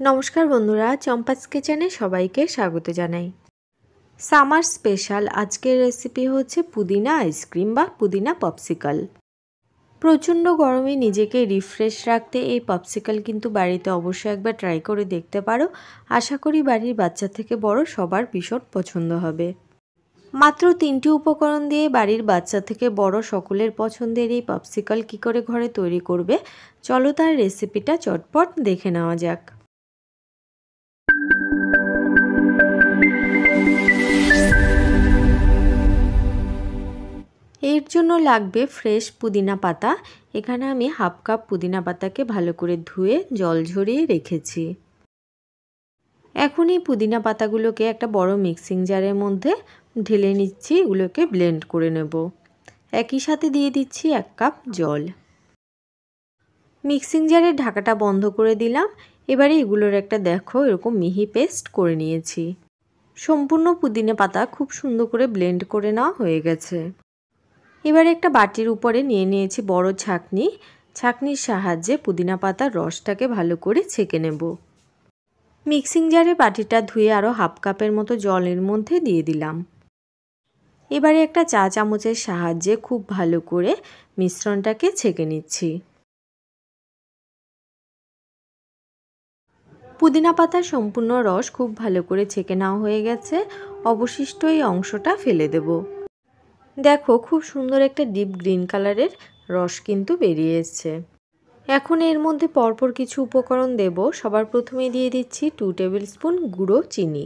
নমস্কার বন্ধুরা, চম্পাস কিচেনে সবাইকে স্বাগত জানাই। সামার স্পেশাল আজকের রেসিপি হচ্ছে পুদিনা আইসক্রিম বা পুদিনা পপসিকাল প্রচণ্ড গরমে নিজেকে রিফ্রেশ রাখতে এই পপসিকাল কিন্তু বাড়িতে অবশ্যই একবার ট্রাই করে দেখতে পারো। আশা করি বাড়ির বাচ্চা থেকে বড় সবার ভীষণ পছন্দ হবে। মাত্র তিনটি উপকরণ দিয়ে বাড়ির বাচ্চা থেকে বড় সকলের পছন্দের এই পপসিকাল কী করে ঘরে তৈরি করবে, চলো তার রেসিপিটা চটপট দেখে নেওয়া যাক। জন্য লাগবে ফ্রেশ পুদিনা পাতা। এখানে আমি হাফ কাপ পুদিনা পাতাকে ভালো করে ধুয়ে জল ঝরিয়ে রেখেছি। এখন এই পুদিনা পাতাগুলোকে একটা বড় মিক্সিং জারের মধ্যে ঢেলে নিচ্ছি, এগুলোকে ব্লেন্ড করে নেব। একই সাথে দিয়ে দিচ্ছি এক কাপ জল। মিক্সিং জারের ঢাকাটা বন্ধ করে দিলাম। এবারে এগুলোর একটা দেখো, এরকম মিহি পেস্ট করে নিয়েছি। সম্পূর্ণ পুদিনা পাতা খুব সুন্দর করে ব্লেন্ড করে নেওয়া হয়ে গেছে। এবারে একটা বাটির উপরে নিয়ে নিয়েছি বড় ছাকনি। ছাকনির সাহায্যে পুদিনা পাতার রসটাকে ভালো করে ছেঁকে নেব। মিক্সিং জারে বাটিটা ধুয়ে আরও হাফ কাপের মতো জলের মধ্যে দিয়ে দিলাম। এবারে একটা চা চামচের সাহায্যে খুব ভালো করে মিশ্রণটাকে ছেঁকে নিচ্ছি। পুদিনা পাতার সম্পূর্ণ রস খুব ভালো করে ছেঁকে নেওয়া হয়ে গেছে। অবশিষ্ট এই অংশটা ফেলে দেব। দেখো, খুব সুন্দর একটা ডিপ গ্রিন কালারের রস কিন্তু বেরিয়ে এসছে এখন এর মধ্যে পরপর কিছু উপকরণ দেব। সবার প্রথমে দিয়ে দিচ্ছি টু টেবিল স্পুন গুঁড়ো চিনি।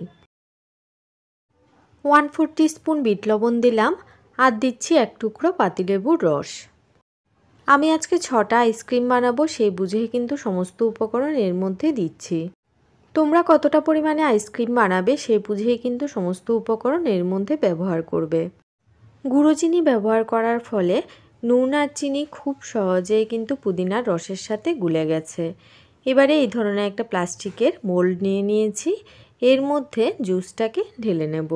ওয়ান ফোর স্পুন বিট লবণ দিলাম আর দিচ্ছি এক টুকরো পাতিলেবুর রস। আমি আজকে ছটা আইসক্রিম বানাবো, সেই বুঝে কিন্তু সমস্ত উপকরণ এর মধ্যে দিচ্ছি। তোমরা কতটা পরিমাণে আইসক্রিম বানাবে, সে বুঝেই কিন্তু সমস্ত উপকরণ এর মধ্যে ব্যবহার করবে। গুঁড়ো চিনি ব্যবহার করার ফলে নুন আর চিনি খুব সহজেই কিন্তু পুদিনার রসের সাথে গুলে গেছে। এবারে এই ধরনের একটা প্লাস্টিকের মোল্ড নিয়ে নিয়েছি। এর মধ্যে জুসটাকে ঢেলে নেব।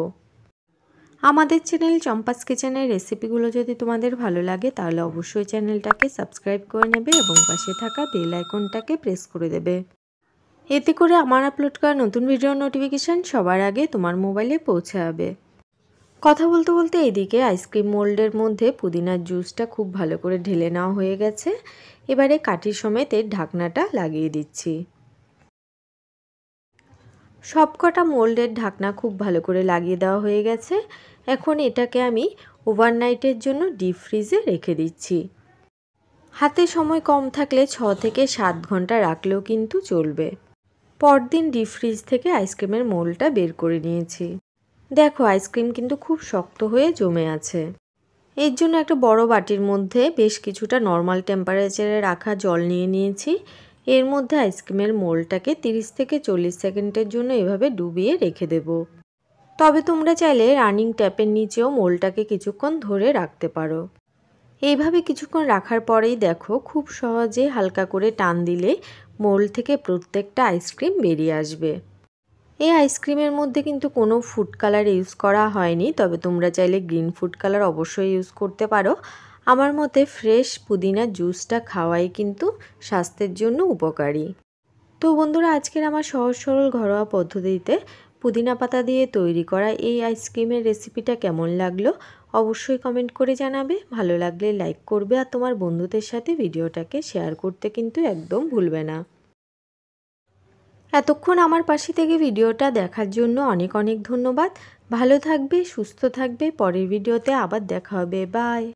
আমাদের চ্যানেল চম্পাস কিচেনের রেসিপিগুলো যদি তোমাদের ভালো লাগে, তাহলে অবশ্যই চ্যানেলটাকে সাবস্ক্রাইব করে নেবে এবং পাশে থাকা বেল আইকনটাকে প্রেস করে দেবে। এতে করে আমার আপলোড করা নতুন ভিডিওর নোটিফিকেশান সবার আগে তোমার মোবাইলে পৌঁছে যাবে কথা বলতে বলতে এদিকে আইসক্রিম মোল্ডের মধ্যে পুদিনার জুসটা খুব ভালো করে ঢেলে নেওয়া হয়ে গেছে। এবারে কাঠির সমেত এর ঢাকনাটা লাগিয়ে দিচ্ছি। সবকটা মোল্ডের ঢাকনা খুব ভালো করে লাগিয়ে দেওয়া হয়ে গেছে। এখন এটাকে আমি ওভারনাইটের জন্য ডিপ ফ্রিজে রেখে দিচ্ছি। হাতে সময় কম থাকলে ছ থেকে সাত ঘণ্টা রাখলেও কিন্তু চলবে। পরদিন ডিপ ফ্রিজ থেকে আইসক্রিমের মোলটা বের করে নিয়েছি। দেখো, আইসক্রিম কিন্তু খুব শক্ত হয়ে জমে আছে। এর জন্য একটা বড় বাটির মধ্যে বেশ কিছুটা নর্মাল টেম্পারেচারে রাখা জল নিয়ে নিয়েছি। এর মধ্যে আইসক্রিমের মোলটাকে 30 থেকে চল্লিশ সেকেন্ডের জন্য এভাবে ডুবিয়ে রেখে দেব। তবে তোমরা চাইলে রানিং ট্যাপের নিচেও মোলটাকে কিছুক্ষণ ধরে রাখতে পারো। এইভাবে কিছুক্ষণ রাখার পরেই দেখো, খুব সহজে হালকা করে টান দিলে মোল থেকে প্রত্যেকটা আইসক্রিম বেরিয়ে আসবে। এই আইসক্রিমের মধ্যে কিন্তু কোনো ফুড কালার ইউজ করা হয়নি, তবে তোমরা চাইলে গ্রিন ফুড কালার অবশ্যই ইউজ করতে পারো। আমার মতে ফ্রেশ পুদিনা জুসটা খাওয়াই কিন্তু স্বাস্থ্যের জন্য উপকারী। তো বন্ধুরা, আজকের আমার সহজ সরল ঘরোয়া পদ্ধতিতে পুদিনা পাতা দিয়ে তৈরি করা এই আইসক্রিমের রেসিপিটা কেমন লাগল অবশ্যই কমেন্ট করে জানাবে। ভালো লাগলে লাইক করবে আর তোমার বন্ধুদের সাথে ভিডিওটাকে শেয়ার করতে কিন্তু একদম ভুলবে না। এতক্ষণ আমার পাশে থেকে ভিডিওটা দেখার জন্য অনেক অনেক ধন্যবাদ। ভালো থাকবে, সুস্থ থাকবে। পরের ভিডিওতে আবার দেখা হবে। বাই।